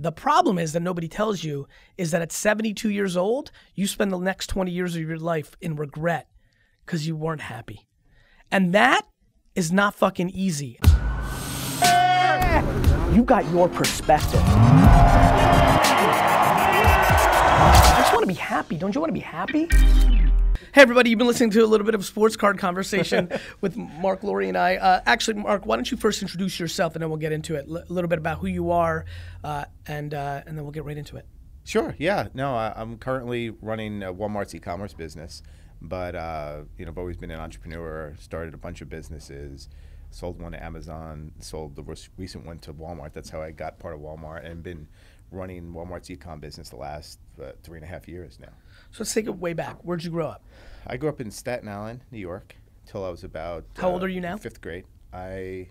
The problem is that nobody tells you is that at 72 years old, you spend the next 20 years of your life in regret because you weren't happy. And that is not fucking easy. You got your perspective. I just want to be happy. Don't you want to be happy? Hey, everybody, you've been listening to a little bit of sports card conversation with Marc, Lore, and I. Uh, actually, Marc, why don't you first introduce yourself and then we'll get into it. L- a little bit about who you are, uh, and, uh, and then we'll get right into it. Sure. Yeah. No, I, I'm currently running Walmart's e-commerce business, but uh, you know, I've always been an entrepreneur. Started a bunch of businesses, sold one to Amazon, sold the most recent one to Walmart. That's how I got part of Walmart, and been running Walmart's e-com business the last uh, three and a half years now. So let's take it way back. Where'd you grow up? I grew up in Staten Island, New York, till I was about. How old uh, are you now? Fifth grade. I,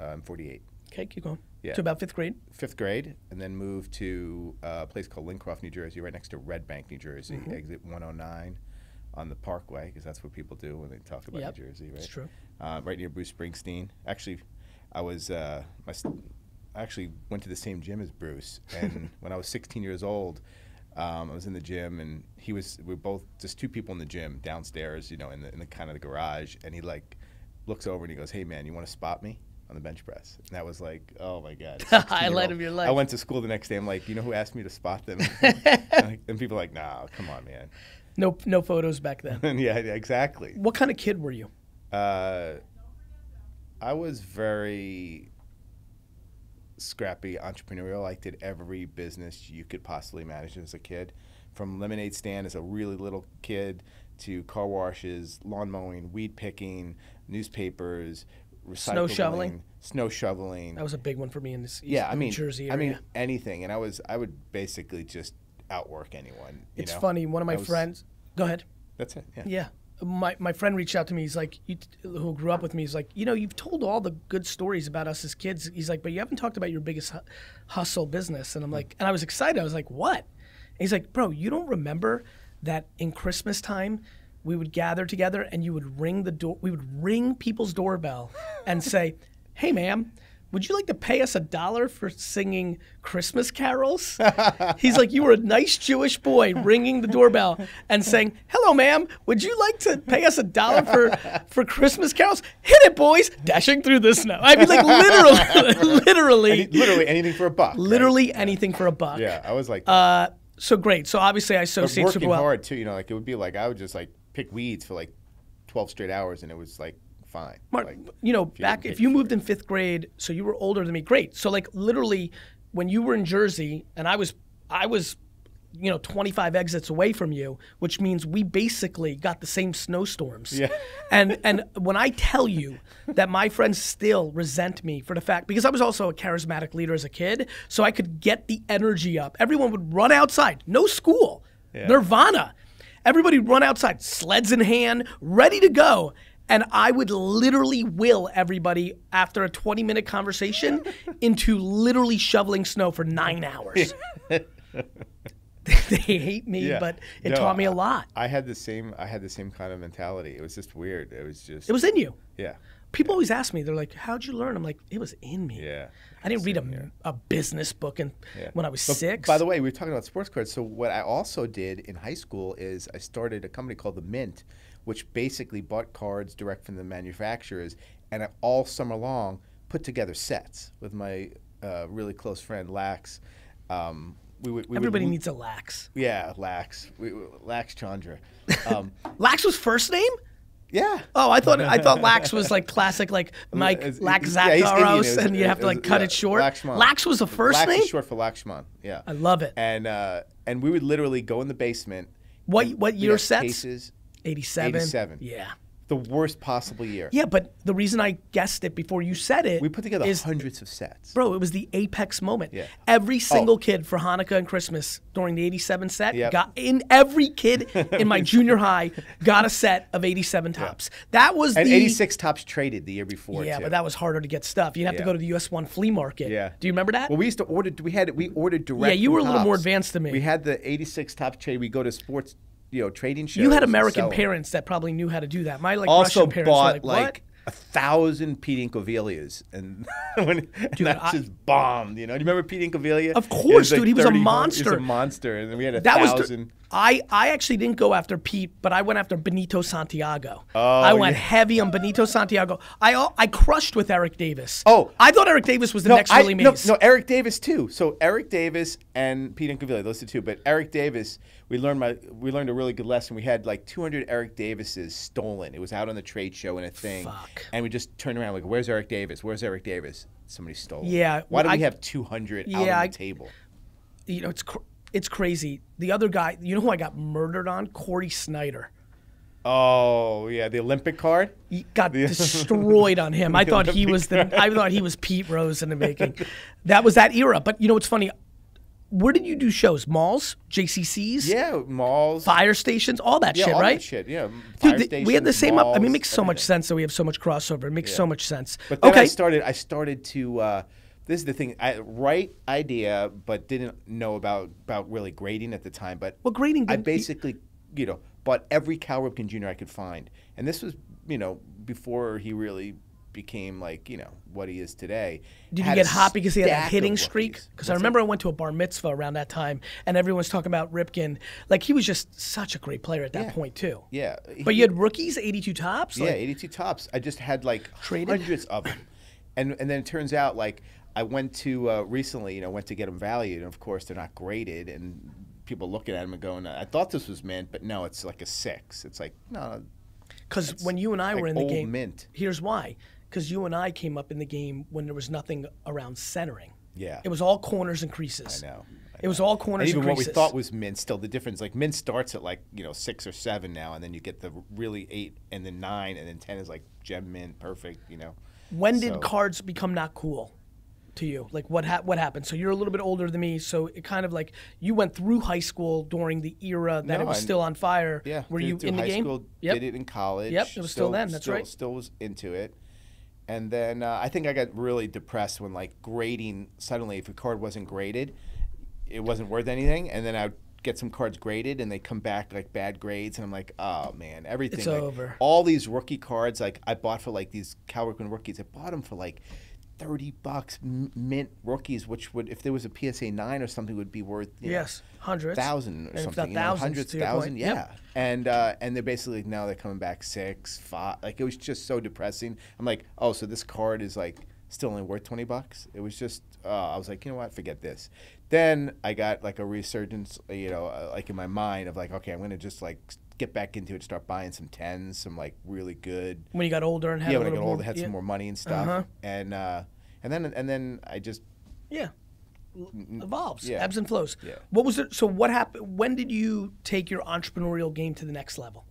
uh, I'm 48. Okay, keep going. Yeah. To about fifth grade. fifth grade, and then moved to uh, a place called Lincroft, New Jersey, right next to Red Bank, New Jersey, Mm-hmm. exit 109 on the Parkway, because that's what people do when they talk about Yep, New Jersey, right? it's true. Uh, right near Bruce Springsteen. Actually, I was uh, my st- I actually went to the same gym as Bruce, and when I was 16 years old. Um, I was in the gym, and he was. We were both just two people in the gym downstairs, you know, in the in the kind of the garage. And he like looks over and he goes, "Hey man, you want to spot me on the bench press?" And that was like, "Oh my god!" a 16-year-old. Highlight of your life. I went to school the next day. I'm like, you know who asked me to spot them? and, like- and people are like, "Nah, come on, man." No, no photos back then. Yeah, exactly. what kind of kid were you? Uh, I was very scrappy, entrepreneurial. I did every business you could possibly manage as a kid, from lemonade stand as a really little kid to car washes, lawn mowing, weed picking, newspapers, recycling, Snow shoveling? snow shoveling. That was a big one for me in this East yeah, I mean, New Jersey I mean anything, and I was I would basically just outwork anyone. you it's know? funny. One of my was- friends. Go ahead. That's it. Yeah. Yeah. My, my friend reached out to me. He's like, you, who grew up with me. He's like, you know, you've told all the good stories about us as kids. He's like, but you haven't talked about your biggest hu- hustle business. And I'm hmm. like, and I was excited. I was like, what? And he's like, bro, you don't remember that in Christmas time we would gather together and you would ring the door. We would ring people's doorbell and say, hey, ma'am. Would you like to pay us a dollar for singing Christmas carols? He's like, You were a nice Jewish boy ringing the doorbell and saying, Hello, ma'am. Would you like to pay us a dollar for, for Christmas carols? Hit it, boys. Dashing through the snow. I mean, like, literally, literally, Any- literally anything for a buck. right? literally anything for a buck. Yeah, I was like, Uh, so great. So obviously, I but associate working super well. hard too. You know, like it would be like I would just like pick weeds for like twelve straight hours, and it was like fine. Marc, Like, you know, you back didn't if you moved in fifth grade, so you were older than me. Great. So like literally, when you were in Jersey, and I was, I was, you know, 25 exits away from you, which means we basically got the same snowstorms. Yeah. And and when I tell you that my friends still resent me for the fact because I was also a charismatic leader as a kid, so I could get the energy up. Everyone would run outside, no school, Nirvana. Everybody run outside, sleds in hand, ready to go. And I would literally will everybody after a 20 minute conversation into literally shoveling snow for nine hours. they hate me, yeah. but it No, taught me a lot. I had the same. I had the same kind of mentality. It was just weird. It was just. It was in you. Yeah. People always ask me, they're like, "How'd you learn?" I'm like, "It was in me." Yeah. I didn't read a, a business book and Yeah. when I was But six. By the way, we were talking about sports cards. So what I also did in high school is I started a company called the Mint, which basically bought cards direct from the manufacturers, and all summer long put together sets with my uh, really close friend Lax. Um, we would, we everybody would, needs a lax. Yeah, Lax. We, Lax Chandra. Um, Lax was first name? yeah. Oh, I thought I thought Lax was like classic, like Mike It's- Lax yeah. Zakaros, was- and you have to like was- cut yeah, it short. Lakshman. Lax was the first Lax name. is short for Lakshman. Yeah. I love it. and uh, and we would literally go in the basement. What what year sets? Cases, 87. 87. Yeah. the worst possible year. Yeah, but the reason I guessed it before you said it We put together is, hundreds of sets. bro, it was the apex moment. Yeah. Oh. Every single kid for Hanukkah and Christmas during the 87 set Yep. got in every kid in my junior high got a set of 87 Topps. That was and the 86 Topps traded the year before. Yeah, too. but that was harder to get stuff. You'd have to go to the US 1 flea market. Yeah. Do you remember that? Well, we used to order. We had we ordered direct. Yeah, you were a little more advanced than me. We had the 86 top trade. We go to sports, you know, trading you had American parents that probably knew how to do that. My like Also Russian parents bought were like, like what? Thousand Pete Incaviglias, and when and that I- just bombed. You know, do you remember Pete Incaviglia? Of course, like dude, he was a 30 He was a monster, and we had a That was thousand. I I actually didn't go after Pete, but I went after Benito Santiago. Oh, I went yeah. heavy on Benito Santiago. I I crushed with Eric Davis. Oh. I thought Eric Davis was the no, next I- Willie no, Mays. no, Eric Davis too. So Eric Davis and Pete Incaviglia, those are two. But Eric Davis, we learned my we learned a really good lesson. We had like 200 Eric Davises stolen. It was out on the trade show in a thing, Fuck. and we just turned around like, "Where's Eric Davis? Where's Eric Davis?" Somebody stole. it. Yeah, Why do well, we I- have 200 out Yeah, on I- the table? You know it's cr- it's crazy. The other guy, you know who I got murdered on? Cory Snyder. Oh yeah, the Olympic card. He got destroyed on him. I thought he was the. I thought he was Pete Rose in the making. That was that era. But you know what's funny? Where did you do shows? Malls, JCCs, Yeah, malls. fire stations, all that yeah, shit, all right? that shit. Yeah, fire Dude, the- we had the stations, same up. I mean, it makes so much sense that we have so much crossover. It makes so much sense. But then okay, I started. I started to. Uh, this is the thing. I right idea, but didn't know about about really grading at the time. But Well, grading I basically, you know, bought every Cal Ripken Jr. I could find, and this was, you know, before he really became like you know what he is today. did you get hot because he had of hitting streak? Because I remember I went to a bar mitzvah around that time, and everyone's talking about Ripken. Like he was just such a great player at that Yeah. point too. Yeah, But you had rookies, eighty-two Topps. Yeah, Like, 82 Topps. I just had like Traded? hundreds of them, and and then it turns out like I went to uh, recently, you know, went to get them valued, and of course they're not graded, and people looking at them and going, I thought this was mint, but no, it's like a six. It's like no, Because when you and I like were in the game, mint. here's why. Because you and I came up in the game when there was nothing around centering. Yeah. It was all corners and creases. I know. I It was know. all And corners even and what we thought was mint, still the difference. Like mint starts at like you know six or seven now, and then you get the really eight, and then nine, and then ten is like gem mint, perfect. You know. When did So- cards become not cool to you? Like what ha- what happened? So you're a little bit older than me, so it kind of like you went through high school during the era that it was I- still on fire. Yeah. Were you in the high game? School, Yep. Did it in college. Yep, it was still then, that's still, right. Still was into it. And then uh, I think I got really depressed when like grading suddenly if a card wasn't graded, it wasn't worth anything. And then I'd get some cards graded and they come back like bad grades and I'm like, oh man, everything. It's like, over. All these rookie cards like I bought for like these Cal Ripken rookies. I bought them for like. 30 bucks m- mint rookies which would if there was a PSA 9 or something would be worth you know, Yes, hundreds. thousand or And something, you know, thousands, hundreds, thousand, yeah. Yep. And uh, and they're basically like, now they're coming back six, five. Like it was just so depressing. I'm like, oh, so this card is like still only worth twenty bucks. It was just, uh, I was like, you know what, forget this. Then I got like a resurgence, you know, uh, like in my mind of like, okay, I'm gonna just like get back into it, start buying some tens, some like really good. When you got older and had yeah, a when I got older, more, had yeah. some more money and stuff, Uh-huh. and uh, and then and then I just Yeah. Evolves, yeah. ebbs and flows. Yeah. What was it? So what happened? When did you take your entrepreneurial game to the next level?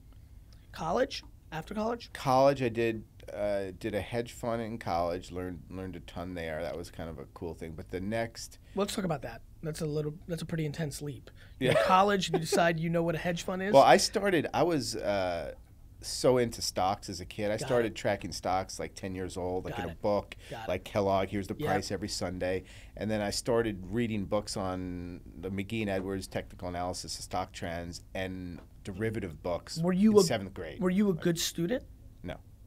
College? After college? college I did uh, did a hedge fund in college learned learned a ton there that was kind of a cool thing but the next Let's talk about that. That's a little. That's a pretty intense leap. Yeah. In college, you decide you know what a hedge fund is. well I started I was uh, so into stocks as a kid I Got started it. tracking stocks like 10 years old like Got in a it. book Got it. like Kellogg here's the Yep. price every Sunday and then I started reading books on the Magee and Edwards technical analysis of stock trends and derivative books were you in a seventh grade Were you a good student?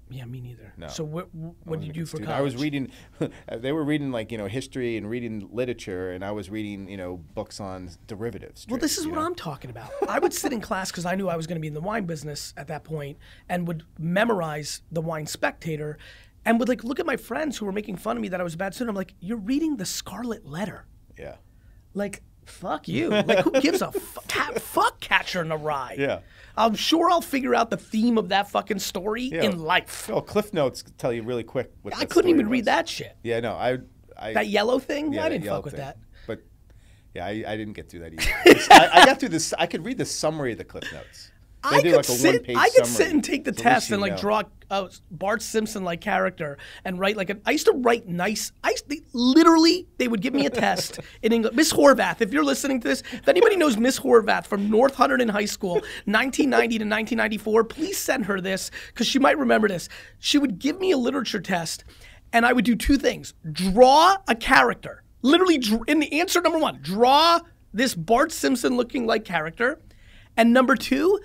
Yeah, me neither. No. So what? What did you do for college? I was reading. they were reading like you know history and reading literature, and I was reading you know books on derivatives. Well, this is what know? I'm talking about. I would sit in class because I knew I was going to be in the wine business at that point, and would memorize the Wine Spectator, and would like look at my friends who were making fun of me that I was a bad student. I'm like, "You're reading the Scarlet Letter." Yeah. Like, fuck you. Like, who gives a fuck? Fuck Catcher in the Rye. Yeah. I'm sure I'll figure out the theme of that fucking story Yeah. in life. Oh, Cliff Notes tell you really quick. What I couldn't even read that shit. Yeah, no, I. I That yellow thing? yeah, I didn't fuck with thing. that. But yeah, I, I didn't get through that either. I, I got through this. I could read the summary of the Cliff Notes. I could like sit. I could sit and take the so test and like know. draw a Bart Simpson like character and write like a. I used to write nice. I used they, literally they would give me a test in English. Miss Horvath, if you're listening to this, if anybody knows Miss Horvath from North Hunterdon High School, 1990 to 1994, please send her this because she might remember this. She would give me a literature test, and I would do two things: draw a character. Literally, in the answer number one, draw this Bart Simpson looking like character. And number two,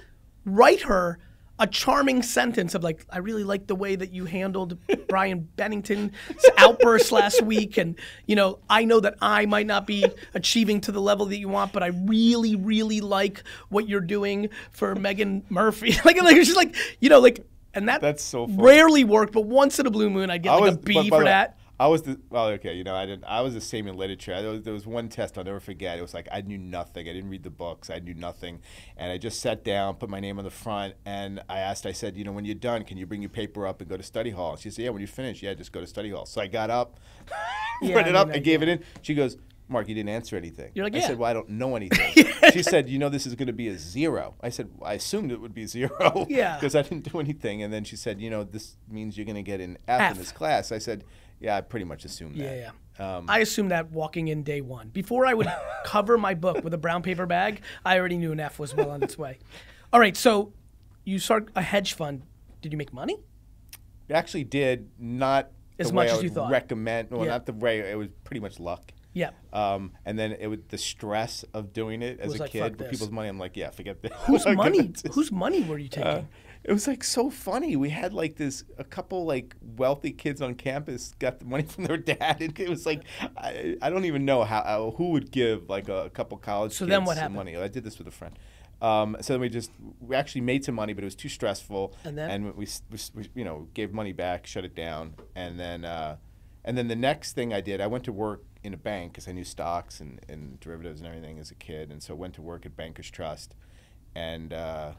write her a charming sentence of like, I really like the way that you handled Brian Bennington's outburst last week, and you know, I know that I might not be achieving to the level that you want, but I really, really like what you're doing for Megan Murphy. like, like it's just like, you know, like, and that That's so funny. rarely worked, but once in a blue moon, I'd get I like was a B for that. I was the well, okay, you know, I didn't. I was the same in literature. There was, there was one test I'll never forget. It was like I knew nothing. I didn't read the books. I knew nothing, and I just sat down, put my name on the front, and I asked. I said, you know, when you're done, can you bring your paper up and go to study hall? She said, yeah. When you finish, yeah, just go to study hall. So I got up, Yeah, put I it up, and I- gave it in. She goes. Marc, you didn't answer anything. You're like, yeah. I said, well, I don't know anything. she said, you know, this is going to be a zero. I said, I assumed it would be zero. Yeah. Because I didn't do anything. And then she said, you know, this means you're going to get an F, F. in this class. I said, yeah, I pretty much assumed that. Yeah, yeah. Um, I assumed that walking in day one. Before I would cover my book with a brown paper bag, I already knew an F was well on its way. All right, so you start a hedge fund. Did you make money? I actually did not As much as you thought. recommend. Well, Yeah. not the way it was pretty much luck. Yeah. Um, and then it was the stress of doing it as was a like, kid "Fuck with this." people's money. I'm like, yeah, forget this. Whose money? Whose money were you taking? uh, it was like so funny. We had like this a couple like wealthy kids on campus got the money from their dad, and it was like I, I don't even know how uh, who would give like a, couple college So kids then what some happened? money. I did this with a friend. Um, so then we just we actually made some money, but it was too stressful, And then? we, we, we you know gave money back, shut it down, and then uh, and then the next thing I did, I went to work in a bank because I knew stocks and, and derivatives and everything as a kid, and so went to work at Bankers Trust, and uh,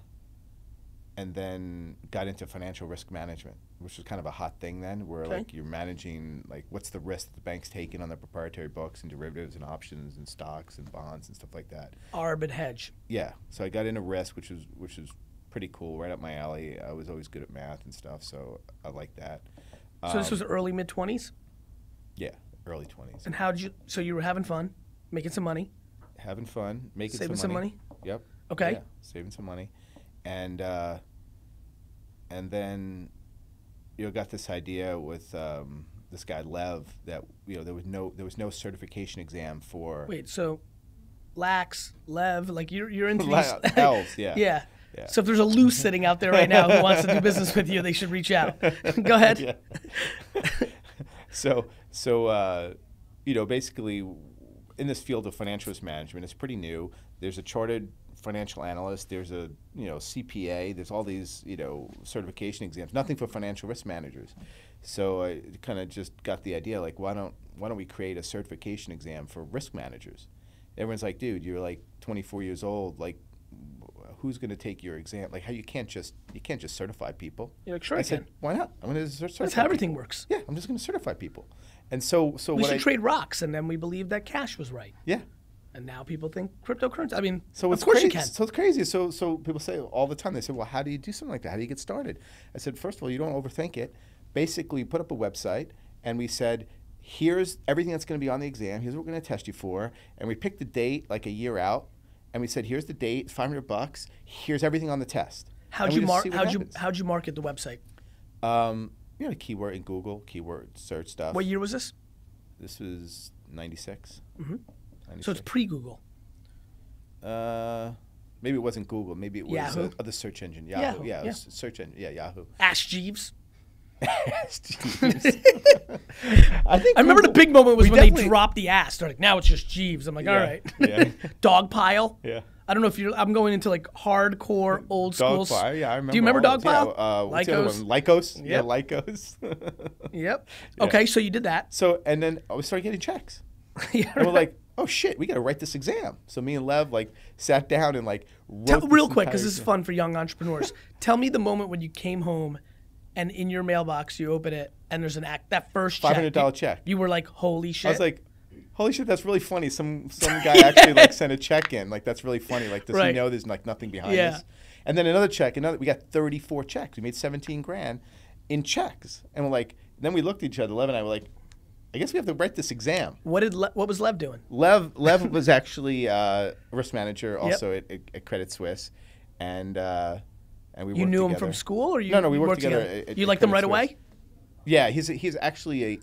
and then got into financial risk management, which was kind of a hot thing then, where Okay. like you're managing like what's the risk that the bank's taking on their proprietary books and derivatives and options and stocks and bonds and stuff like that. Arb and hedge. Yeah, so I got into risk, which was which was pretty cool, right up my alley. I was always good at math and stuff, so I liked that. So this Um, was early mid twenties. yeah, early twenties, And how did you? So you were having fun, making some money. having fun, making Saving some some money. Yep. Okay. Yeah, saving some money, and uh, and then you know got this idea with um, this guy Lev that you know there was no there was no certification exam for Wait, so Lax, Lev, like you're you're into these. elves, yeah. yeah. Yeah. So if there's a loose sitting out there right now who wants to do business with you, they should reach out. Go ahead. So so uh, you know basically in this field of financial risk management it's pretty new there's a chartered financial analyst there's a you know cpa there's all these you know certification exams nothing for financial risk managers so i kind of just got the idea like why don't why don't we create a certification exam for risk managers everyone's like dude you're like 24 years old like who's going to take your exam like how you can't just you can't just certify people You're like, sure I I said, can. why not? I'm going to certify. That's how everything people." works. Yeah, I'm just going to certify people. And so, so We should I trade rocks, and then we believe that cash was right. yeah. And now people think cryptocurrency. I mean, So of it's course crazy. you can. So it's crazy. So so people say all the time. They say, well, how do you do something like that? How do you get started? I said, first of all, you don't overthink it. Basically, you put up a website, and we said. Here's everything that's going to be on the exam. Here's what we're going to test you for, and we picked the date like a year out, and we said, "Here's the date, 500 bucks. Here's everything on the test." How'd you? How'd you how'd you market the website? Um, you know, keyword in Google, keyword search stuff. What year was this? This was 96. Mhm. 96. So it's pre Google. uh, maybe it wasn't Google. Maybe it was Yahoo? uh, other search engine. Yahoo. Yahoo, Yeah, it yeah. search engine. Yeah, Yahoo. Ask Jeeves. I think I remember the big moment was when they dropped the ass. They're like, now it's just Jeeves. I'm like, all Yeah, right. yeah. Dog pile. Yeah. I don't know if you're. I'm going into like hardcore old school. Dog pile. Yeah, I remember. Do you remember all Dog those. pile? Yeah, uh, what's the Lycos? Lycos. Yeah, Lycos. Yep. Okay, so you did that. so, and then I started getting checks. Yeah, And we're like, oh shit, we got to write this exam. So me and Lev like sat down and like wrote Tell, real quick, because this is fun for young entrepreneurs. Tell me the moment when you came home, and in your mailbox you open it, and there's an act that first check. $500 check. You were like, holy shit. I was like, holy shit, that's really funny. Some some guy actually like sent a check in. Like that's really funny. Like does Right. he know there's like nothing behind Yeah. this? And then another check, another we got 34 checks. We made 17 grand in checks. And we're like, then we looked at each other, Lev and I were like, I guess we have to write this exam. what did Le- what was Lev doing? Lev Lev was actually uh, a risk manager also at, at, at Credit Suisse. And uh, and we You worked knew him from school, or you No, no, we you worked together at- at you liked him right Suisse. away. Yeah, he's a, he's actually a,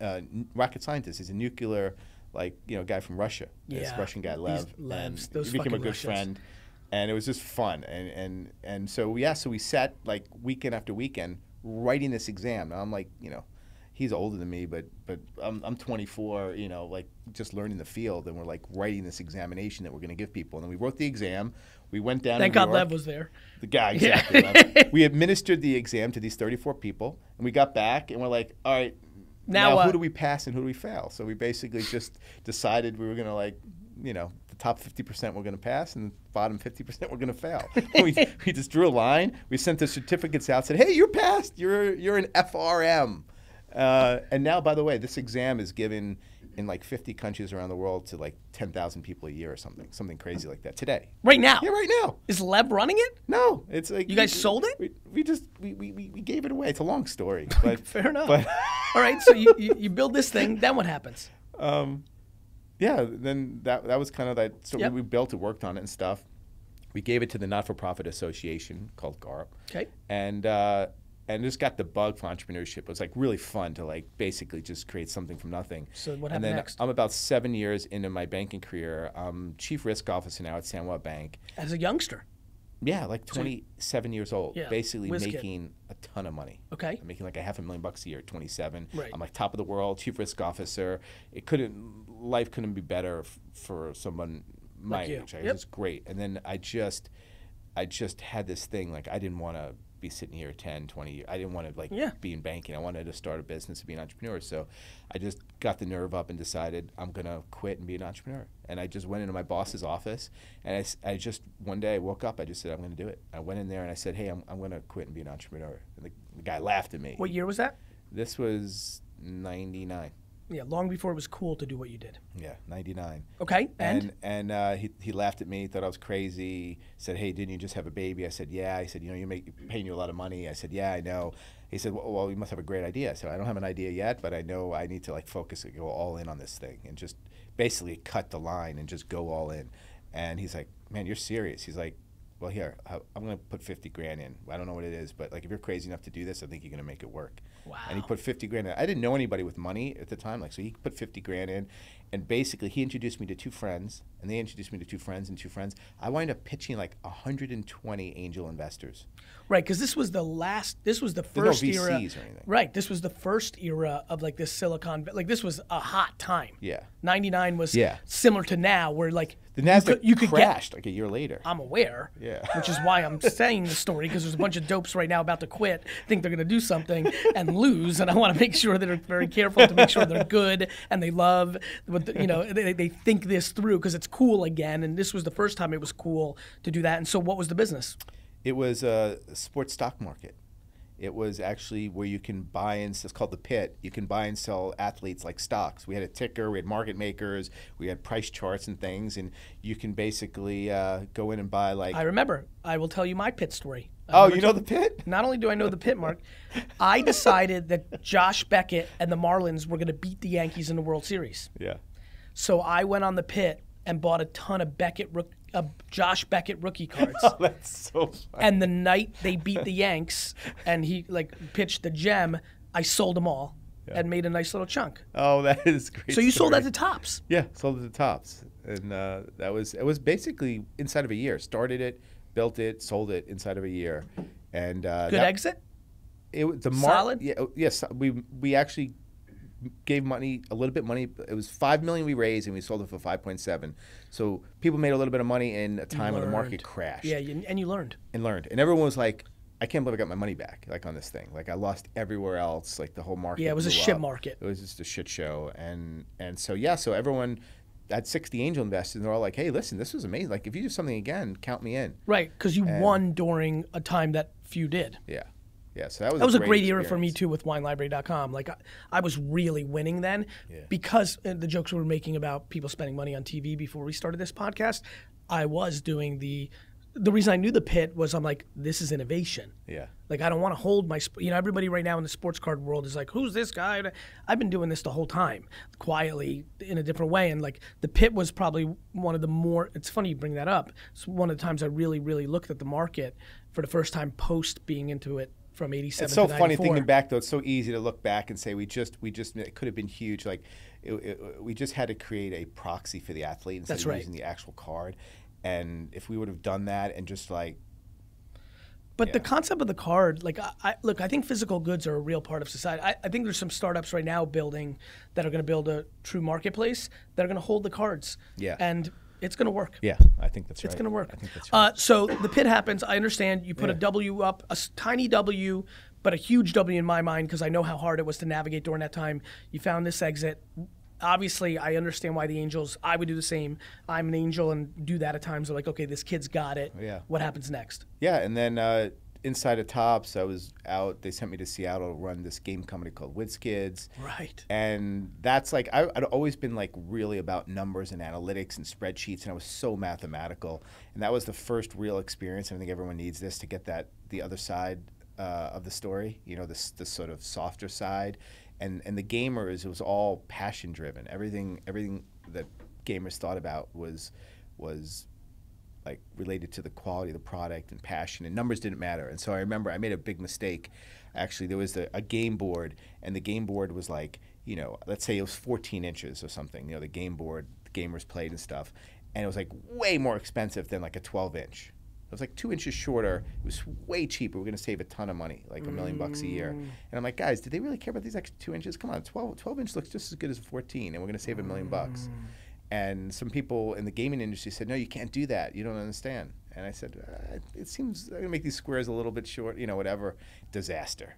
a uh, rocket scientist. He's a nuclear like you know guy from Russia. This Yeah, Russian guy these Lev. Levs, and those we became a good Russians. friend. and it was just fun. And and and so yeah, so we sat like weekend after weekend writing this exam. Now I'm like, you know, he's older than me, but but I'm, I'm 24, you know, like just learning the field, and we're like writing this examination that we're going to give people. And then we wrote the exam. We went down. Thank God York. Lev was there. The guy, exactly. Lev. we administered the exam to these 34 people, and we got back, and we're like, all right, Now now, who do we pass and who do we fail? So we basically just decided we were going to like, you know, the top 50% we're going to pass and the bottom 50% we're going to fail. we, we just drew a line. We sent the certificates out, said, hey, you're passed. You're, you're an FRM. Uh, and now, by the way, this exam is given in like 50 countries around the world to like 10,000 people a year or something, something crazy like that today. Right now. Yeah, right now. Is Lev running it? No, it's like You guys we- sold it? We, we just we, we, we we gave it away. It's a long story, but Fair enough. But All right, so you, you, you build this thing, then what happens? um, yeah, then that that was kind of that. So Yep. we, we built it, worked on it, and stuff. We gave it to the not-for-profit association called GARP, Okay. and uh, and just got the bug for entrepreneurship. It was like really fun to like basically just create something from nothing. So what and happened then next? I'm about seven years into my banking career. I'm chief risk officer now at Sanwa Bank. As a youngster. Yeah, like 27 years old, Yeah, basically whiz kid. making a ton of money. Okay. I'm making like a half a million bucks a year, 27. Right. I'm like top of the world, chief risk officer. It couldn't, life couldn't be better f- for someone my Like age. It Yep. was great. And then I just, I just had this thing like I didn't want to be sitting here 10, 20 years. I didn't want to like Yeah. be in banking. I wanted to start a business and be an entrepreneur. So I just got the nerve up and decided I'm going to quit and be an entrepreneur. And I just went into my boss's office and I just, one day I woke up, I just said, I'm going to do it. I went in there and I said, hey, I'm, I'm going to quit and be an entrepreneur. And the, the guy laughed at me. What year was that? This was 99. Yeah, long before it was cool to do what you did. Yeah, 99. Okay, and, And and uh, he, he laughed at me, thought I was crazy. Said, "Hey, didn't you just have a baby?" I said, "Yeah." He said, "You know, you make paying you a lot of money." I said, "Yeah, I know." He said, "Well, well you must have a great idea." I said, "I don't have an idea yet, but I know I need to like focus and go all in on this thing and just basically cut the line and just go all in." And he's like, "Man, you're serious?" He's like, "Well, here, I- I'm gonna put 50 grand in. I don't know what it is, but like if you're crazy enough to do this, I think you're gonna make it work." Wow. And he put 50 grand in. I didn't know anybody with money at the time. Like, so he put 50 grand in. And basically, he introduced me to two friends, and they introduced me to two friends and two friends. I wind up pitching like 120 angel investors. right, because this was the last, this was the There's no first era. Or anything. Right, this was the first era of like this Silicon, like this was a hot time. Yeah. 99 was Yeah. similar to now, where like The you NASDAQ could, you could get crashed like a year later. I'm aware. Yeah. Which is why I'm saying the story because there's a bunch of dopes right now about to quit, think they're going to do something and lose, and I want to make sure that they're very careful to make sure they're good and they love what you know they, they think this through because it's cool again, and this was the first time it was cool to do that. And so, what was the business? It was a sports stock market. It was actually where you can buy and it's called the pit. You can buy and sell athletes like stocks. We had a ticker, we had market makers, we had price charts and things, and you can basically uh, go in and buy like. I remember. I will tell you my pit story. I oh, you know the pit? Not only do I know the pit Marc, I decided that Josh Beckett and the Marlins were going to beat the Yankees in the World Series. Yeah. So I went on the pit and bought a ton of Beckett, rook- uh, Josh Beckett rookie cards. Oh, that's so funny. and the night they beat the Yanks and he like pitched the gem, I sold them all and made a nice little chunk. Oh, that is great. So you sold story. that to Topps. Yeah, sold it to Topps, and uh, that was it was basically inside of a year. Started it, built it, sold it inside of a year, and uh, Good that- exit. It was the mar- Solid? Yeah, oh, yes. We we actually gave money a little bit money. It was five million we raised, and we sold it for five point seven. So people made a little bit of money in a time when the market crashed. Yeah, you, and you learned. and learned, and everyone was like. I can't believe I got my money back, like on this thing. Like I lost everywhere else. Like the whole market. Yeah, it was a shit up. market. It was just a shit show, and and so yeah, so everyone had 60 angel investors, and they're all like, "Hey, listen, this was amazing. Like if you do something again, count me in." Right, because you won during a time that few did. Yeah, yeah. So that was That was a great era for me too with WineLibrary.com. Like I, I was really winning then because uh, the jokes we were making about people spending money on TV before we started this podcast. I was doing the. The reason I knew the pit was I'm like, this is innovation. Yeah. Like I don't want to hold my, sp- you know, everybody right now in the sports card world is like, who's this guy? I've been doing this the whole time, quietly in a different way. And like the pit was probably one of the more. It's funny you bring that up. It's one of the times I really, really looked at the market for the first time post being into it from '87. It's so funny thinking back though. It's so easy to look back and say we just we just it could have been huge. Like it, it, we just had to create a proxy for the athlete instead That's of right. using the actual card. And if we would have done that and just like But the concept of the card, like, I, I, look, I think physical goods are a real part of society. I, I think there's some startups right now building that are going to build a true marketplace that are going to hold the cards. Yeah. And it's going to work. yeah, I think that's right. It's going to work. I think that's right. uh, so the pit happens. I understand you put a Yeah. W up, a tiny W, but a huge W in my mind because I know how hard it was to navigate during that time. You found this exit. Obviously, I understand why the Angels. I would do the same. I'm an angel and do that at times. They're like, okay, this kid's got it. Yeah. What happens next? Yeah, and then uh, inside of Topps, I was out. They sent me to Seattle to run this game company called WizKids. Right. And that's like I, I'd always been like really about numbers and analytics and spreadsheets, and I was so mathematical. And that was the first real experience. I think everyone needs this to get that the other side uh, of the story. You know, this this sort of softer side. And and the gamers, it was all passion driven. Everything everything that gamers thought about was was like related to the quality of the product and passion and numbers didn't matter. And so i remember i made a big mistake. Actually there was a, a game board and the game board was like you know let's say it was 14 inches or something you know the game board the gamers played and stuff and it was like way more expensive than like a 12 inch. It was like two inches shorter. It was way cheaper. We're going to save a ton of money like a million bucks a year. Mm. And i'm like guys did they really care about these extra two inches? Come on 12, 12 inch looks just as good as 14 and we're going to save a million bucks mm. And some people in the gaming industry said, "No, you can't do that. You don't understand." And I said, uh, "It seems I'm gonna make these squares a little bit short, you know, whatever." Disaster.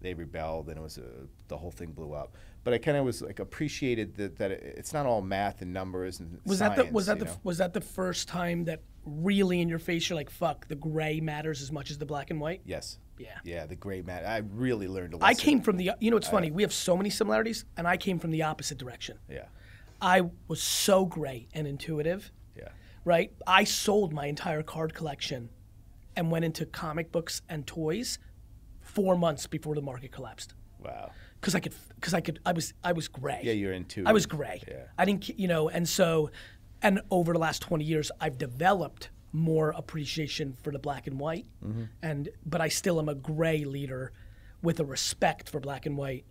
They rebelled, and it was a, the whole thing blew up. But I kind of was like appreciated that, that it, it's not all math and numbers and Was science, that the was that the know? was that the first time that really in your face you're like, fuck, the gray matters as much as the black and white? yes, Yeah. yeah, the gray matter. I really learned a lot. I came from the you know it's funny, we have so many similarities and I came from the opposite direction. Yeah, I was so great and intuitive, yeah, right? I sold my entire card collection and went into comic books and toys 4 months before the market collapsed. wow. Cuz I could cuz I could I was I was gray. Yeah, you're into. I was gray. Yeah. I didn't, you know, and so, and over the last 20 years, I've developed more appreciation for the black and white, Mm-hmm. and but I still am a gray leader with a respect for black and white,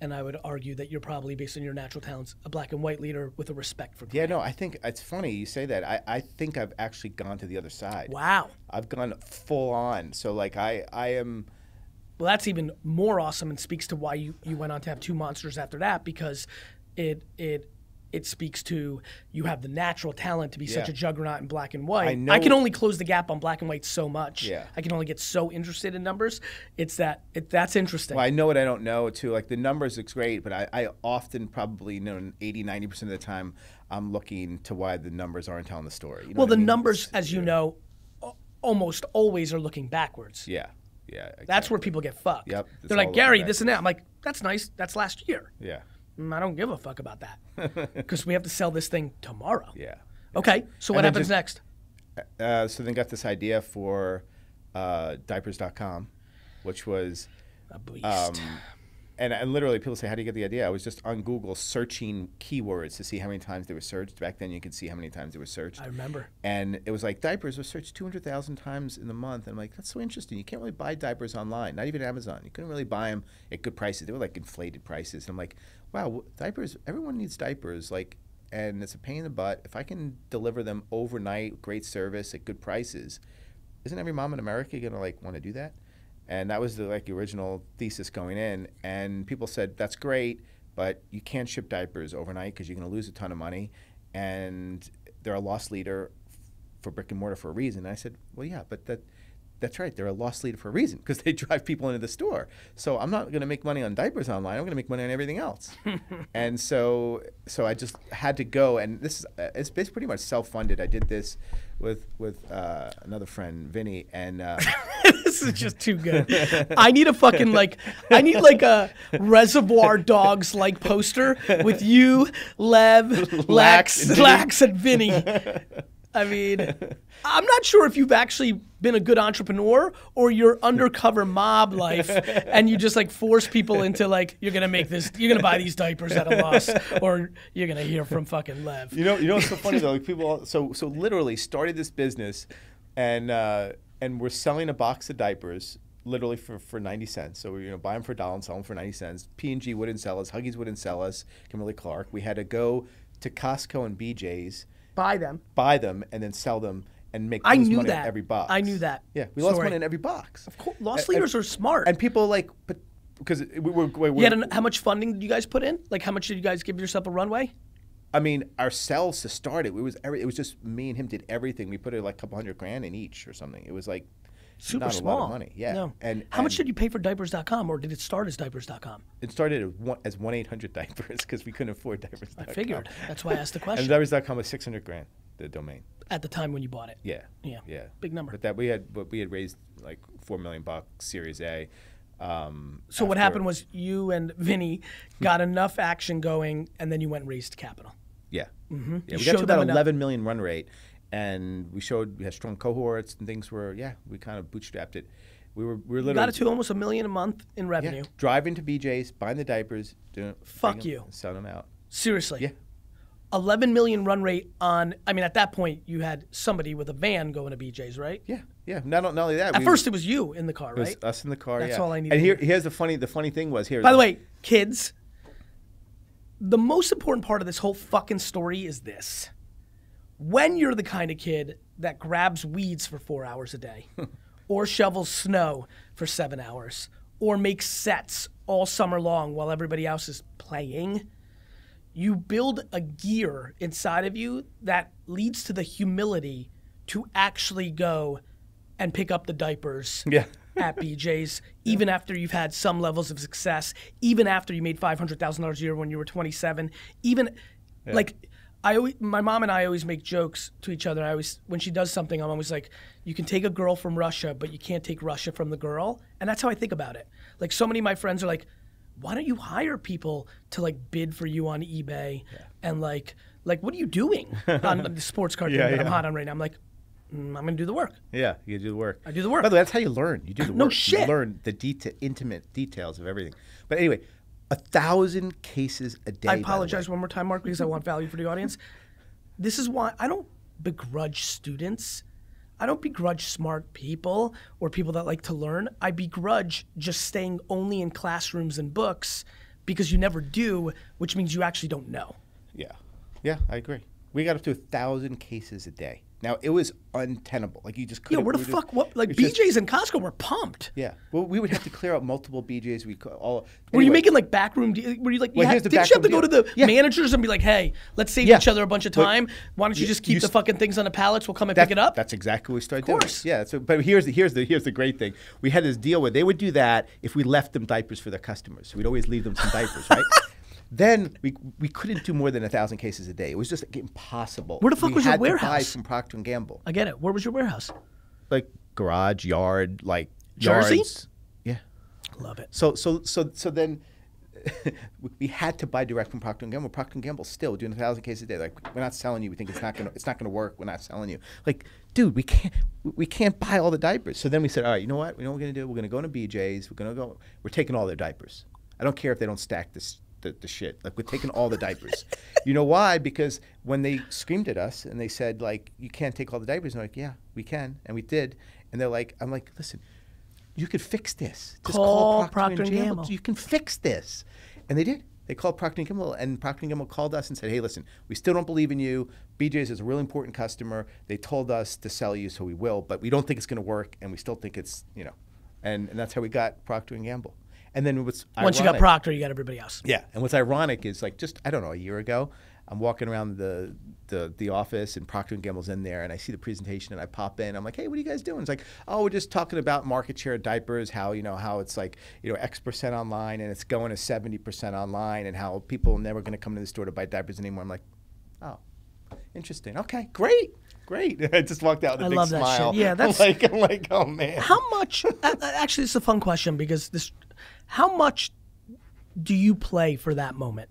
and I would argue that you're probably based on your natural talents, a black and white leader with a respect for. Gray. Yeah, no, I think it's funny you say that. I, I think I've actually gone to the other side. Wow. I've gone full on. So like I I am. Well, that's even more awesome and speaks to why you, you went on to have two monsters after that because it it it speaks to you have the natural talent to be such a juggernaut in black and white. I know. I, can only close the gap on black and white so much. Yeah. I can only get so interested in numbers. It's that it, that's interesting. Well, I know what I don't know too. Like the numbers looks great, but I, I often probably know 80, 90 percent of the time I'm looking to why the numbers aren't telling the story. You know well, what I the mean? numbers, It's- as you know, almost always are looking backwards. Yeah, yeah. That's where people get fucked. Yep, They're like, Gary, this and that. I'm like, that's nice. That's last year. Yeah, Mm, I don't give a fuck about that because we have to sell this thing tomorrow. yeah. Okay, so what happens just- next? Uh, so then got this idea for uh, diapers.com, which was A beast. um, and, and literally people say, how do you get the idea? I was just on Google searching keywords to see how many times they were searched. Back then, you could see how many times they were searched. I remember. and it was like diapers were searched 200,000 times in the month. And I'm like, that's so interesting. You can't really buy diapers online, not even Amazon. You couldn't really buy them at good prices. They were like inflated prices. And I'm like, wow, diapers, everyone needs diapers. Like, and it's a pain in the butt. If I can deliver them overnight, great service at good prices, isn't every mom in America going to like want to do that? And that was the like original thesis going in. And people said, that's great, but you can't ship diapers overnight because you're going to lose a ton of money. And they're a loss leader for brick and mortar for a reason. And I said, well, yeah, but that that's right. They're a loss leader for a reason because they drive people into the store. So I'm not going to make money on diapers online. I'm going to make money on everything else. and so so I just had to go. And this is uh, it's basically pretty much self funded. I did this with with uh, another friend, Vinny, and. Uh, this is just too good. I need a fucking like I need like a Reservoir Dogs like poster with you, Lev, Lex, and Lax, and Vinny. I mean, I'm not sure if you've actually been a good entrepreneur or you're undercover mob life and you just like force people into like you're gonna make this you're gonna buy these diapers at a loss or you're gonna hear from fucking Lev. You know, you know what's so funny though? Like people, so so literally started this business, and uh, and we're selling a box of diapers literally for, for ninety cents. So we you know buy them for a dollar and sell them for ninety cents. P and G wouldn't sell us. Huggies wouldn't sell us. Kimberly Clark. We had to go to Costco and BJ's Buy them. buy them, and then sell them and make I knew money that. every box. I knew that Yeah, we lost money in every box. Of course, loss And- leaders are smart. And people like, but because we were, we an, how much funding did you guys put in? Like, how much did you guys give yourself a runway? I mean, ourselves to start it, it was every, it was just me and him did everything. We put it like a couple hundred grand in each or something. It was like Super not small. a lot of money. Yeah. No. And how much did you pay for diapers.com or did it start as diapers.com? It started as one eight hundred diapers because we couldn't afford diapers. I figured. That's why I asked the And question diapers.com was six hundred grand the domain. at the time when you bought it. Yeah. Yeah. Yeah. Big number. But that we had, but we had raised like four million bucks Series A. Um, So what happened was you and Vinny got enough action going, and then you went and raised capital. Yeah. Mm-hmm. Yeah, You we got to about enough- 11 million run rate, and we showed we had strong cohorts and things were yeah we kind of bootstrapped it. We were we were literally got it to almost a million a month in yeah, revenue. driving to BJ's, buying the diapers, doing Fuck bring 'em, you. and selling them out. Seriously. Yeah. 11 million run rate on, I mean, at that point, you had somebody with a van going to BJ's, right? Yeah, yeah. Not, not only that, At we, first, it was you in the car, it was right? us in the car. That's yeah. all I needed And here, here's the funny the funny thing was here. By the way, kids, the most important part of this whole fucking story is this. When you're the kind of kid that grabs weeds for four hours a day, or shovels snow for seven hours, or makes sets all summer long while everybody else is playing, you build a gear inside of you that leads to the humility to actually go and pick up the diapers Yeah. at BJ's, even after you've had some levels of success, even after you made five hundred thousand dollars a year when you were twenty seven, even like I always, my mom and I always make jokes to each other. I always when she does something, I'm always like, you can take a girl from Russia, but you can't take Russia from the girl, and that's how I think about it. Like so many of my friends are like, why don't you hire people to like bid for you on eBay and like like what are you doing on the sports card Yeah, thing that I'm hot on right now? I'm like, mm, I'm gonna do the work. Yeah, you do the work. I do the work. By the way, that's how you learn. You do the work. No You shit. learn the deta- intimate details of everything. But anyway, a thousand cases a day. I by the way. apologize one more time, Marc, because I want value for the audience. This is why I don't begrudge students. I don't begrudge smart people or people that like to learn. I begrudge just staying only in classrooms and books because you never do, which means you actually don't know. Yeah, yeah, I agree. We got up to a thousand cases a day. Now it was untenable. Like you just Yeah, couldn't. Yeah, where the were just- fuck? What? Like was just- BJ's and Costco were pumped. yeah. Well, we would have to clear out multiple BJ's. We all. Were you making like backroom? De- were you like? Well, you had- didn't you have to go to the. Yeah. managers and be like, "Hey, let's save Yeah. each other a bunch of But time. Why don't you you- just keep you the s- fucking things on the pallets? We'll come and That- pick it up." That's exactly what we started course. doing. Yeah. So, but here's the here's the here's the great thing. We had this deal where they would do that if we left them diapers for their customers. So we'd always leave them some diapers, right? Then we, we couldn't do more than a thousand cases a day. It was just like, impossible. Where the fuck we was your had to buy warehouse? from Procter and Gamble, I get it. Where was your warehouse? like garage, yard, like Jersey? yards. Yeah. Love it. So so so so then we had to buy direct from Procter and Gamble. Procter and Gamble still doing a thousand cases a day. Like we're not selling you. We think it's not gonna it's not gonna work. We're not selling you. Like, dude, we can't we can't buy all the diapers. So then we said, all right, you know what? We know what we're gonna do. We're gonna go to BJ's. We're gonna go. We're taking all their diapers. I don't care if they don't stack this. The, the shit like we're taking all the diapers you know why because when they screamed at us and they said like you can't take all the diapers and I'm like yeah we can and we did and they're like i'm like listen you could fix this. Just Call Procter, Procter and Gamble. Gamble. You can fix this. And they did. They called Procter and Gamble, and Procter and Gamble called us and said, "Hey, listen, we still don't believe in you. BJ's is a really important customer. They told us to sell you, so we will, but we don't think it's going to work, and we still think it's you know." And, and that's how we got Procter and Gamble. And then what's Once you got ironic- Procter, you got everybody else. yeah, and what's ironic is like just I don't know a year ago, I'm walking around the the, the office and Procter and Gamble's in there, and I see the presentation, and I pop in. I'm like, hey, what are you guys doing? It's like, oh, we're just talking about market share of diapers, how you know how it's like you know X percent online, and it's going to seventy percent online, and how people are never going to come to the store to buy diapers anymore. I'm like, oh, interesting. Okay, great. Great! I just walked out with a I big love that shit. smile. Yeah, I'm that's- like, I'm like, oh man. How much? actually, it's a fun question because this. How much do you play for that moment?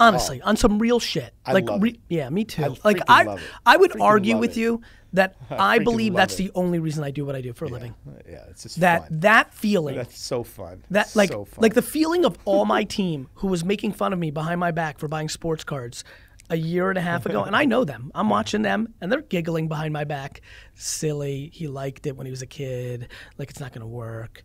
Honestly, oh. on some real shit. Oh. I like, love it. yeah, me too. I like, I. I would Freaking argue with it. you that I freaking believe that's it. the only reason I do what I do for a living. Yeah, it's just That fun. that feeling. That's so fun. That like so fun. like the feeling of all my team who was making fun of me behind my back for buying sports cards a year and a half ago, and I know them. I'm watching them, and they're giggling behind my back. Silly. He liked it when he was a kid. Like it's not gonna work.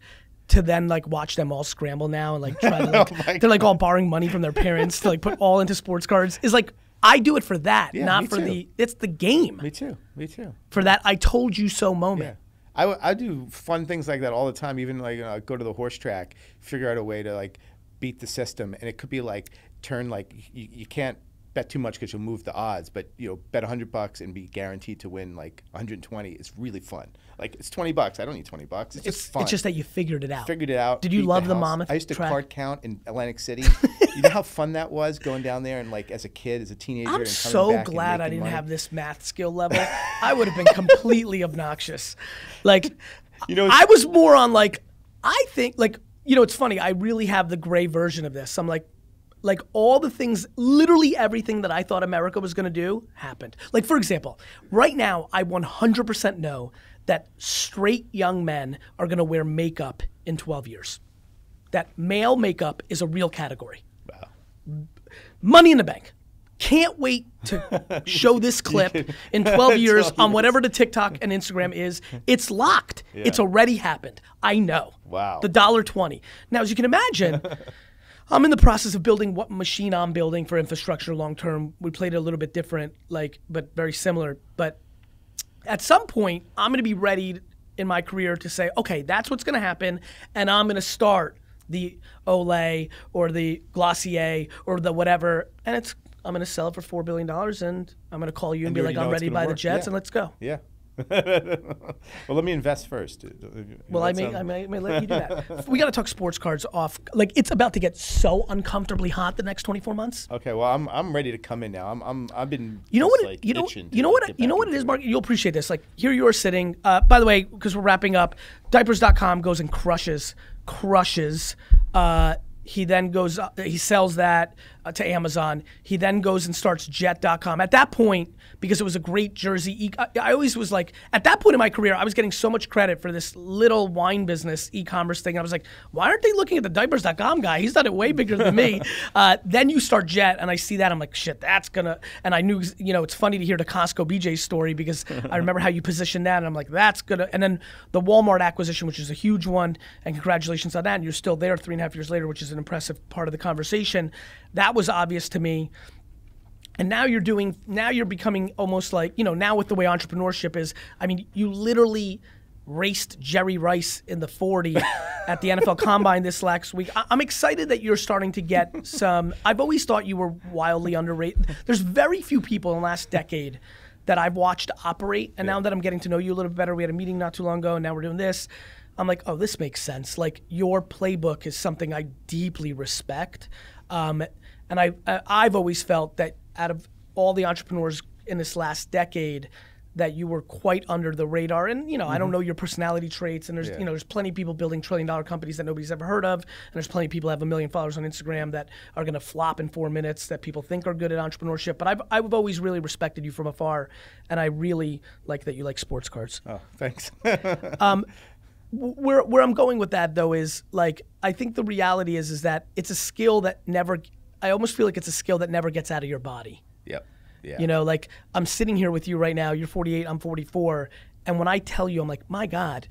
To then like watch them all scramble now and like try to oh like Oh they're like all borrowing money from their parents to like put all into sports cards is like I do it for that, Yeah, not for too. the. It's the game Me too. Me too. for that. I told you so moment. Yeah. I, I do fun things like that all the time. Even like you know, go to the horse track, figure out a way to like beat the system, and it could be like turn like you, you can't bet too much because you'll move the odds, but you know bet hundred bucks and be guaranteed to win like 120 is really fun. Like it's 20 bucks. I don't need 20 bucks. It's, It's just fun. it's just that you figured it out. figured it out. Did you love the house. Monmouth I used to track? card count in Atlantic City. you know how fun that was going down there and like as a kid, as a teenager. I'm and so glad I didn't money. have this math skill level. I would have been completely obnoxious. Like, You know, I was more on like, I think like you know it's funny. I really have the gray version of this. I'm like, like all the things, literally everything that I thought America was going to do happened. Like for example, right now I 100% know that straight young men are going to wear makeup in 12 years. That male makeup is a real category. Wow. Money in the bank. Can't wait to show this clip in 12 years on whatever the TikTok and Instagram is. It's locked. It's already happened. I know. Wow. The dollar 20. Now, as you can imagine, I'm in the process of building what machine I'm building for infrastructure long term. We played it a little bit different, like, but very similar. But at some point, I'm going to be ready in my career to say, okay, that's what's going to happen, and I'm going to start the Olay or the Glossier or the whatever, and it's I'm going to sell it for four billion dollars, and I'm going to call you and, And be like, I'm ready to buy the. Jets, Yeah. and let's go. Yeah. well, let me invest first. Well, I may, I may, I may let you do that. we got to talk sports cards off. Like it's about to get so uncomfortably hot the next 24 months. Okay, well, I'm I'm ready to come in now. I'm I'm I've been You know what? like, you know. You know what? You know what it is, Marc. You'll appreciate this. Like here you are sitting. Uh, by the way, because we're wrapping up, diapers.com goes and crushes, crushes. Uh, he then goes. Uh, he sells that uh, to Amazon. He then goes and starts Jet.com. At that point, because it was a great jersey. I, I always was like, at that point in my career, I was getting so much credit for this little wine business e-commerce thing. I was like, why aren't they looking at the diapers.com guy? He's done it way bigger than me. uh, then you start Jet, and I see that. I'm like, shit, that's gonna. And I knew, you know, it's funny to hear the Costco BJ story because I remember how you positioned that, and I'm like, that's gonna. And then the Walmart acquisition, which is a huge one, and congratulations on that. And you're still there three and a half years later, which is an impressive part of the conversation. That was obvious to me. And now you're doing now you're becoming almost like you know now with the way entrepreneurship is i mean you literally raced jerry rice in the 40 at the nfl combine this last week. I- i'm excited that you're starting to get some i've always thought you were wildly underrated. There's very few people in the last decade that i've watched operate and now that i'm getting to know you a little bit better we had a meeting not too long ago and now we're doing this. I'm like oh this makes sense. Like your playbook is something i deeply respect. Um, and I, I've always felt that out of all the entrepreneurs in this last decade, that you were quite under the radar. And you know, I don't mm-hmm. know your personality traits. And there's you know, there's plenty of people building trillion dollar companies that nobody's ever heard of. And there's plenty of people that have a million followers on Instagram that are going to flop in four minutes that people think are good at entrepreneurship. But I've I've always really respected you from afar, and I really like that you like sports cards Oh, thanks. Um, where where I'm going with that though is like I think the reality is is that it's a skill that never I almost feel like it's a skill that never gets out of your body. yep. Yeah. You know, like I'm sitting here with you right now, you're 48, I'm 44, and when I tell you I'm like, "My god,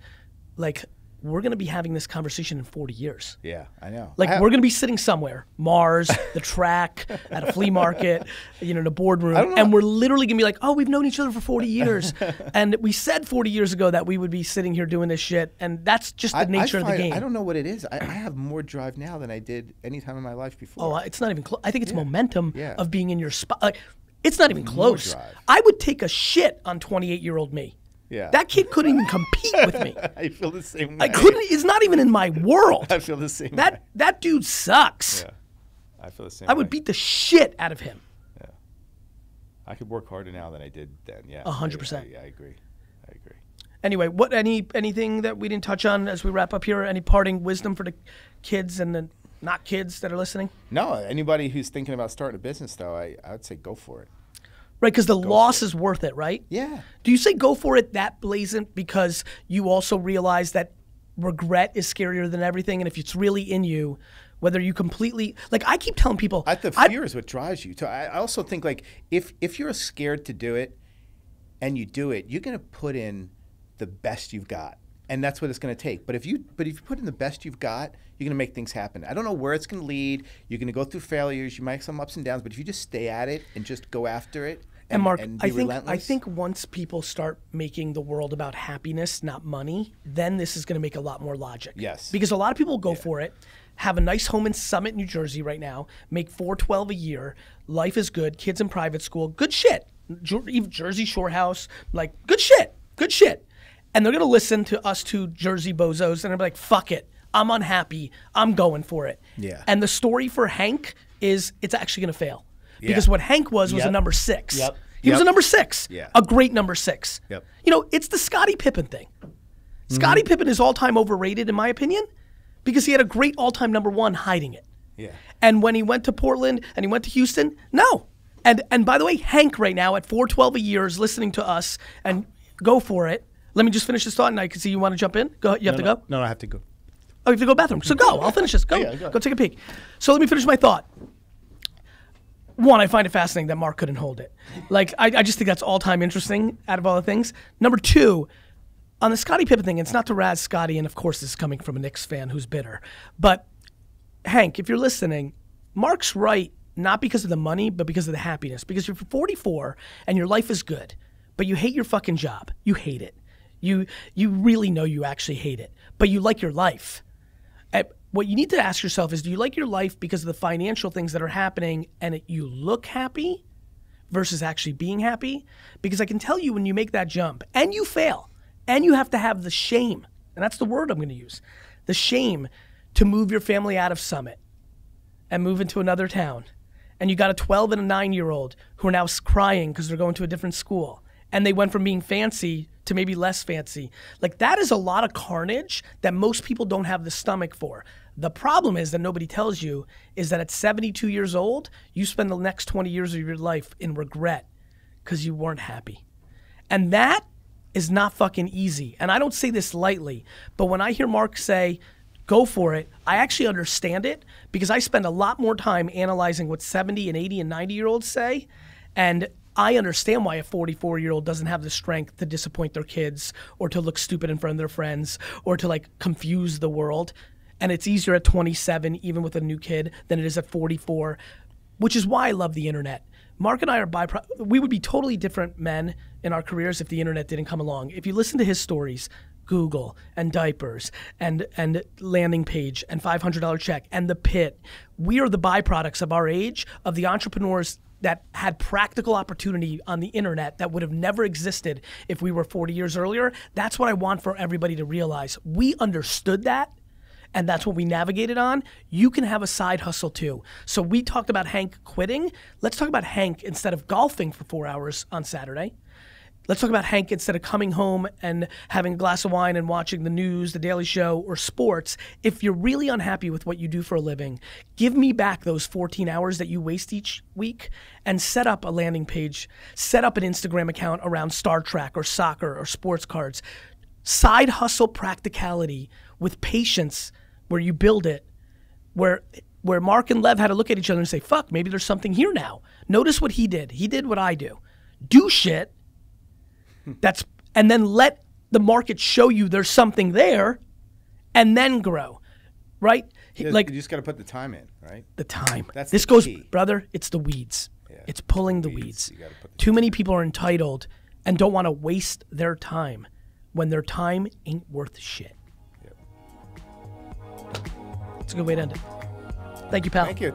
like we're going to be having this conversation in 40 years." Yeah, I know. Like I we're going to be sitting somewhere, Mars, the track, at a flea market, you know, in a boardroom, and we're literally going to be like, "Oh, we've known each other for 40 years," and we said 40 years ago that we would be sitting here doing this shit, and that's just the I- I nature of the game. I don't know what it is. I, I have more drive now than I did any time in my life before. Oh, it's not even close. I think it's momentum Yeah. of being in your spot. Like, it's not even close. drive. I would take a shit on 28 year old me. Yeah. That kid couldn't even compete with me. I feel the same way. I couldn't. It's not even in my world. I feel the same. That way. that dude sucks. Yeah. I feel the same. I would beat the shit out of him. Yeah. I could work harder now than I did then. Yeah. A hundred percent. I, I agree. I agree. Anyway, what any anything that we didn't touch on as we wrap up here? Any parting wisdom for the kids and the not kids that are listening? No, anybody who's thinking about starting a business, though, I, I would say go for it. Right, because the loss is worth it, right? Yeah. Do you say go for it that blazant because you also realize that regret is scarier than everything, and if it's really in you, whether you completely like, I keep telling people, I, the I- fear is what drives you. To, I, I also think like if if you're scared to do it, and you do it, you're gonna put in the best you've got. and that's what it's going to take. But if you but if you put in the best you've got, you're going to make things happen. I don't know where it's going to lead. You're going to go through failures. You might have some ups and downs, but if you just stay at it and just go after it. And Marc, and I think I think once people start making the world about happiness, not money, then this is going to make a lot more logic. Yes. Because a lot of people go for it, have a nice home in Summit, New Jersey, right now, make four twelve a year, life is good, kids in private school, good shit. Jersey Shore house, like good shit, good shit. And they're going to listen to us two Jersey bozos, and they're like, "Fuck it, I'm unhappy, I'm going for it." Yeah. And the story for Hank is it's actually going to fail. Yeah. Because what Hank was was a number six. Yep. He was a number six. Yeah. A great number six. Yep. You know, it's the Scottie Pippen thing. Scottie mm-hmm. Pippen is all time overrated, in my opinion, because he had a great all time number one hiding it. Yeah. And when he went to Portland and he went to Houston, no. And and by the way, Hank right now at 412 a year is listening to us and go for it. Let me just finish this thought and I can see you want to jump in. Go you have to no, go? No, no, I have to go. Oh, you have to go to the bathroom. So go. I'll finish this. Go. Yeah, go. go take a peek. So let me finish my thought. One, I find it fascinating that Marc couldn't hold it. Like, I, I just think that's all time interesting out of all the things. Number two, on the Scottie Pippen thing, it's not to razz Scotty, and of course, this is coming from a Knicks fan who's bitter. But Hank, if you're listening, Marc's right, not because of the money, but because of the happiness. Because you're 44 and your life is good, but you hate your fucking job. You hate it. You you really know you actually hate it, but you like your life. What you need to ask yourself is do you like your life because of the financial things that are happening and it, you look happy versus actually being happy? Because I can tell you when you make that jump and you fail and you have to have the shame, and that's the word I'm going to use the shame to move your family out of Summit and move into another town. And you got a 12 and a 9 year old who are now crying because they're going to a different school. And they went from being fancy to maybe less fancy. Like that is a lot of carnage that most people don't have the stomach for. The problem is that nobody tells you is that at 72 years old, you spend the next 20 years of your life in regret because you weren't happy. And that is not fucking easy. And I don't say this lightly, but when I hear Marc say, go for it, I actually understand it because I spend a lot more time analyzing what 70 and 80 and 90 year olds say. And I understand why a 44 year old doesn't have the strength to disappoint their kids or to look stupid in front of their friends or to like confuse the world. And it's easier at 27, even with a new kid, than it is at 44, which is why I love the internet. Marc and I are bypro- we would be totally different men in our careers if the internet didn't come along. If you listen to his stories, Google and diapers and and landing page and $500 check and the pit, we are the byproducts of our age of the entrepreneurs that had practical opportunity on the internet that would have never existed if we were 40 years earlier. That's what I want for everybody to realize. We understood that and that's what we navigated on, you can have a side hustle too. So we talked about Hank quitting. Let's talk about Hank instead of golfing for four hours on Saturday. Let's talk about Hank instead of coming home and having a glass of wine and watching the news, the Daily Show, or sports. If you're really unhappy with what you do for a living, give me back those 14 hours that you waste each week and set up a landing page, set up an Instagram account around Star Trek or soccer or sports cards. Side hustle practicality with patience where you build it where where Marc and Lev had to look at each other and say, "Fuck, maybe there's something here now." Notice what he did. He did what I do. Do shit. That's and then let the market show you there's something there, and then grow, right? Just- like you just got to put the time in, right? the time. That's this goes, key. brother. It's the weeds. It's pulling the weeds. Put the Too many people are entitled and don't want to waste their time when their time ain't worth shit. It's a good way to end it. Thank you, pal. Thank you.